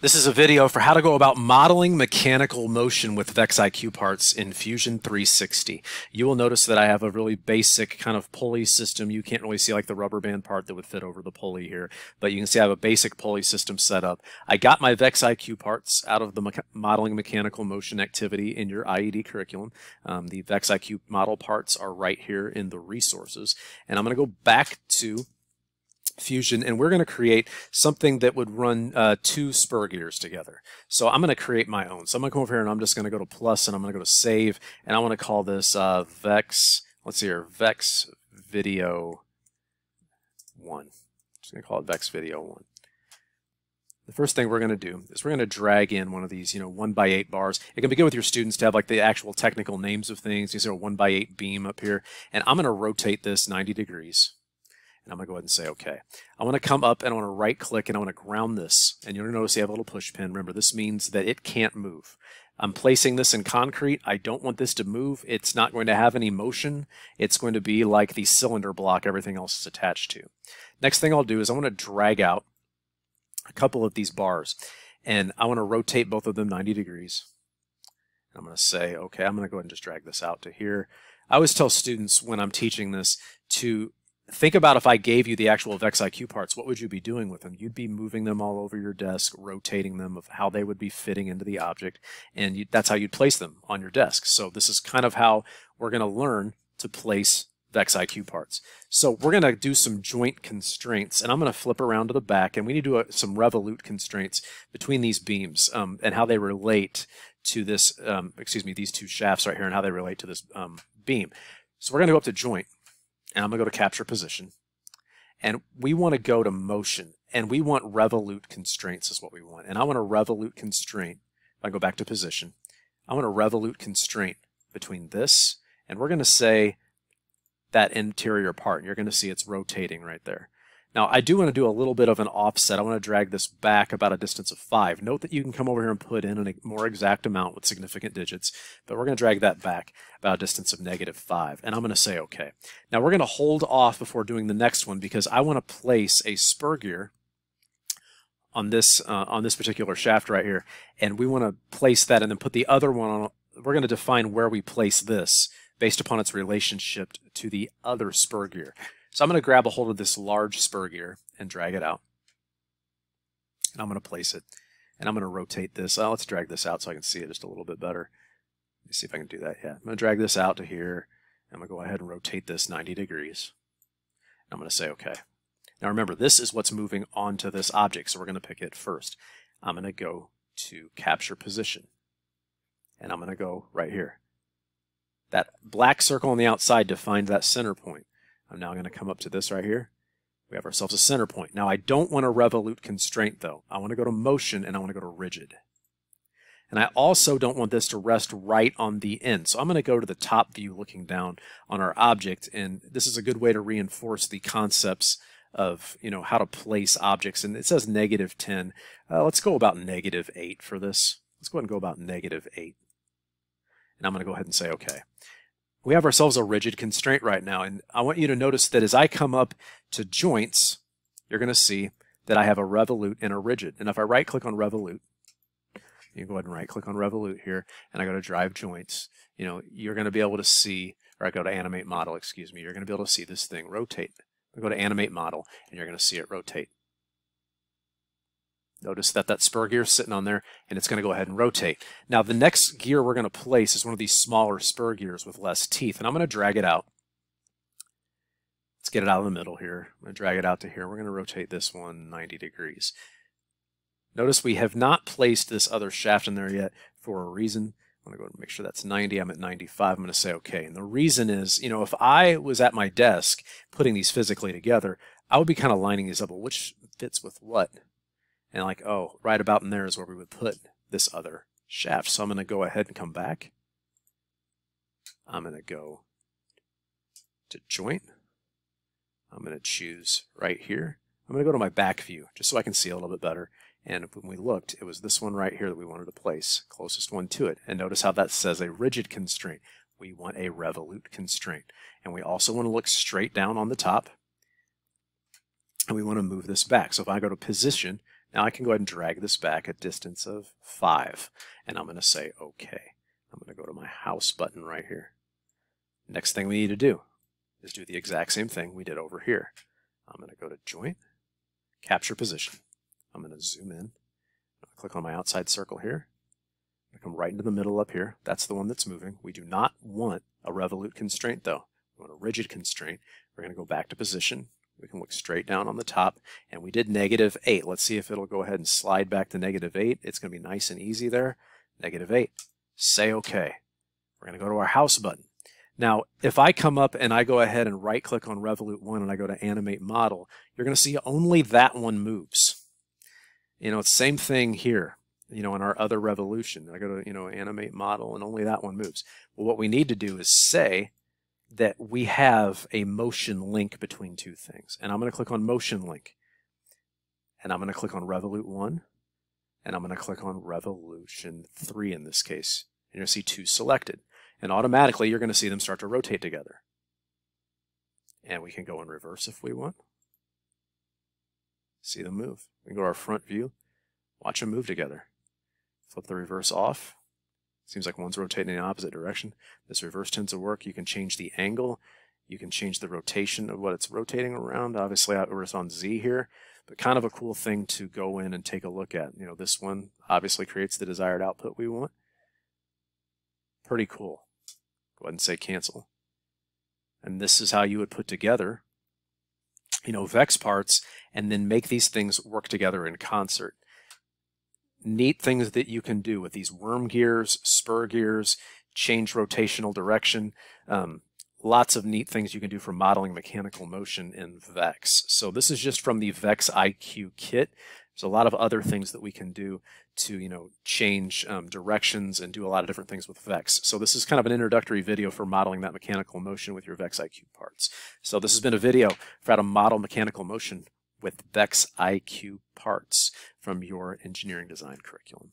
This is a video for how to go about modeling mechanical motion with VexIQ parts in Fusion 360. You will notice that I have a really basic kind of pulley system. You can't really see like the rubber band part that would fit over the pulley here, but you can see I have a basic pulley system set up. I got my VexIQ parts out of the me modeling mechanical motion activity in your IED curriculum. Um, the VexIQ model parts are right here in the resources, and I'm going to go back to Fusion, and we're going to create something that would run uh, two spur gears together. So I'm going to create my own. So I'm going to come over here and I'm just going to go to plus and I'm going to go to save, and I want to call this uh, Vex, let's see here, Vex Video 1. I'm just going to call it Vex Video 1. The first thing we're going to do is we're going to drag in one of these, you know, one by eight bars. It can be good with your students to have like the actual technical names of things. You see a one by eight beam up here, and I'm going to rotate this 90 degrees. And I'm going to go ahead and say OK. I want to come up and I want to right click and I want to ground this. And you're to notice you have a little push pin. Remember, this means that it can't move. I'm placing this in concrete. I don't want this to move. It's not going to have any motion. It's going to be like the cylinder block everything else is attached to. Next thing I'll do is I want to drag out a couple of these bars. And I want to rotate both of them 90 degrees. I'm going to say, okay, I'm going to go ahead and just drag this out to here. I always tell students when I'm teaching this to think about if I gave you the actual VexIQ parts, what would you be doing with them? You'd be moving them all over your desk, rotating them of how they would be fitting into the object, and you, that's how you'd place them on your desk. So this is kind of how we're going to learn to place VexIQ parts. So we're going to do some joint constraints, and I'm going to flip around to the back, and we need to do a, some revolute constraints between these beams um, and how they relate to this, um, excuse me, these two shafts right here and how they relate to this um, beam. So we're going to go up to joint, and I'm going to go to capture position. And we want to go to motion, and we want revolute constraints is what we want. And I want a revolute constraint. If I go back to position, I want a revolute constraint between this, and we're going to say that interior part. And you're going to see it's rotating right there. Now, I do want to do a little bit of an offset. I want to drag this back about a distance of 5. Note that you can come over here and put in a more exact amount with significant digits, but we're going to drag that back about a distance of negative 5, and I'm going to say OK. Now, we're going to hold off before doing the next one because I want to place a spur gear on this uh, on this particular shaft right here, and we want to place that and then put the other one on. We're going to define where we place this based upon its relationship to the other spur gear. So I'm going to grab a hold of this large spur gear and drag it out. And I'm going to place it. And I'm going to rotate this. Uh, let's drag this out so I can see it just a little bit better. Let me see if I can do that. Yeah, I'm going to drag this out to here. I'm going to go ahead and rotate this 90 degrees. And I'm going to say OK. Now remember, this is what's moving onto this object, so we're going to pick it first. I'm going to go to capture position. And I'm going to go right here. That black circle on the outside defined that center point. I'm now going to come up to this right here. We have ourselves a center point. Now I don't want a revolute constraint though. I want to go to motion and I want to go to rigid. And I also don't want this to rest right on the end. So I'm going to go to the top view looking down on our object. And this is a good way to reinforce the concepts of, you know, how to place objects. And it says negative 10. Uh, let's go about negative 8 for this. Let's go ahead and go about negative 8. And I'm going to go ahead and say OK we have ourselves a rigid constraint right now. And I want you to notice that as I come up to joints, you're going to see that I have a revolute and a rigid. And if I right click on revolute, you can go ahead and right click on revolute here, and I go to drive joints, you know, you're going to be able to see, or I go to animate model, excuse me, you're going to be able to see this thing rotate. I go to animate model, and you're going to see it rotate. Notice that that spur gear is sitting on there and it's going to go ahead and rotate. Now the next gear we're going to place is one of these smaller spur gears with less teeth and I'm going to drag it out. Let's get it out of the middle here. I'm going to drag it out to here. We're going to rotate this one 90 degrees. Notice we have not placed this other shaft in there yet for a reason. I'm going to go and make sure that's 90. I'm at 95. I'm going to say OK. And the reason is, you know, if I was at my desk putting these physically together, I would be kind of lining these up. Well, which fits with what? And like, oh, right about in there is where we would put this other shaft. So I'm going to go ahead and come back. I'm going to go to joint. I'm going to choose right here. I'm going to go to my back view just so I can see a little bit better. And when we looked, it was this one right here that we wanted to place, closest one to it. And notice how that says a rigid constraint. We want a revolute constraint. And we also want to look straight down on the top. And we want to move this back. So if I go to position, Now I can go ahead and drag this back a distance of 5, and I'm going to say OK. I'm going to go to my house button right here. Next thing we need to do is do the exact same thing we did over here. I'm going to go to Joint, Capture Position. I'm going to zoom in. Click on my outside circle here. I come right into the middle up here. That's the one that's moving. We do not want a revolute constraint though. We want a rigid constraint. We're going to go back to position. We can look straight down on the top and we did negative 8. Let's see if it'll go ahead and slide back to negative 8. It's going to be nice and easy there. Negative 8. Say OK. We're going to go to our house button. Now, if I come up and I go ahead and right click on Revolute 1 and I go to animate model, you're going to see only that one moves. You know, it's same thing here, you know, in our other revolution. I go to, you know, animate model and only that one moves. Well, what we need to do is say that we have a motion link between two things. And I'm going to click on motion link. And I'm going to click on Revolute 1. And I'm going to click on Revolute 3 in this case. And you'll see two selected. And automatically you're going to see them start to rotate together. And we can go in reverse if we want. See them move. We can go to our front view, watch them move together. Flip the reverse off. Seems like one's rotating in the opposite direction. This reverse tends to work. You can change the angle. You can change the rotation of what it's rotating around. Obviously, we're on Z here, but kind of a cool thing to go in and take a look at. You know, this one obviously creates the desired output we want. Pretty cool. Go ahead and say cancel. And this is how you would put together, you know, Vex parts and then make these things work together in concert. Neat things that you can do with these worm gears, spur gears, change rotational direction. Um, lots of neat things you can do for modeling mechanical motion in Vex. So this is just from the Vex IQ kit. There's a lot of other things that we can do to, you know, change um, directions and do a lot of different things with Vex. So this is kind of an introductory video for modeling that mechanical motion with your Vex IQ parts. So this has been a video for how to model mechanical motion with Vex IQ parts from your engineering design curriculum.